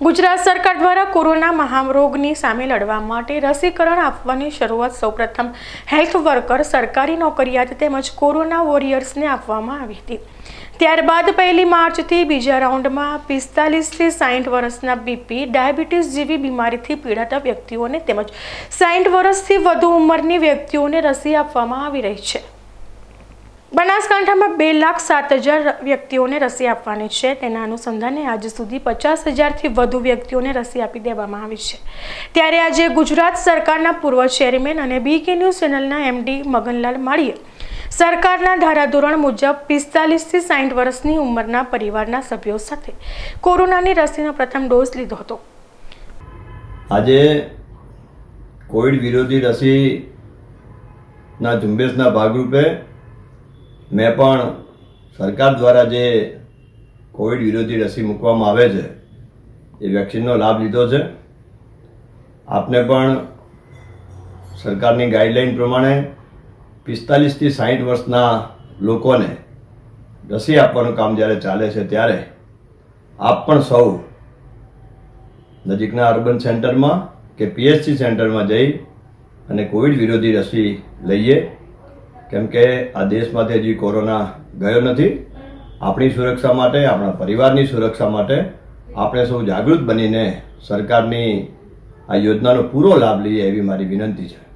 ગુજરાત સરકાર દ્વારા કોરોના મહારોગની સામે લડવા માટે રસીકરણ આપવાની શરૂઆત સૌપ્રથમ હેલ્થ વર્કર સરકારી નોકરિયાત તેમજ કોરોના વોરિયર્સને આપવામાં આવી હતી. ત્યારબાદ પહેલી માર્ચથી બીજા રાઉન્ડમાં પિસ્તાલીસથી સાઠ વર્ષના બીપી, ડાયાબિટીસ જેવી બીમારીથી પીડાતા વ્યક્તિઓને તેમજ સાઠ વર્ષથી વધુ ઉંમરની વ્યક્તિઓને રસી આપવામાં આવી રહી છે. બનાસકાંઠામાં બે લાખ સાત હજાર વ્યક્તિઓને રસી આપવાની છે. તેના અનુસંધાને આજ સુધી પચાસ હજારથી વધુ વ્યક્તિઓને રસી આપી દેવામાં આવી છે. ત્યારે આજે ગુજરાત સરકારના પૂર્વ ચેરમેન અને બીકે ન્યૂઝ ચેનલના એમડી મગનલાલ માળીએ સરકારના ધારાધોરણ મુજબ પિસ્તાલીસથી સાઠ વર્ષની ઉંમરના પરિવારના સભ્યો સાથે કોરોનાની રસીનો પ્રથમ ડોઝ લીધો હતો. આજે કોવિડ વિરોધી રસીના ઝુંબેશના ભાગરૂપે મેં પણ સરકાર દ્વારા જે કોવિડ વિરોધી રસી મૂકવામાં આવે છે, એ વેક્સિનનો લાભ લીધો છે. આપને પણ સરકારની ગાઈડલાઈન પ્રમાણે પિસ્તાલીસથી સાઠ વર્ષના લોકોને રસી આપવાનું કામ જ્યારે ચાલે છે ત્યારે આપ પણ સૌ નજીકના અર્બન સેન્ટરમાં કે પીએચસી સેન્ટરમાં જઈ અને કોવિડ વિરોધી રસી લઈએ. કેમ કે આ દેશમાંથી હજી કોરોના ગયો નથી. આપણી સુરક્ષા માટે, આપણા પરિવારની સુરક્ષા માટે આપણે સૌ જાગૃત બનીને સરકારની આ યોજનાનો પૂરો લાભ લઈએ એવી મારી વિનંતી છે.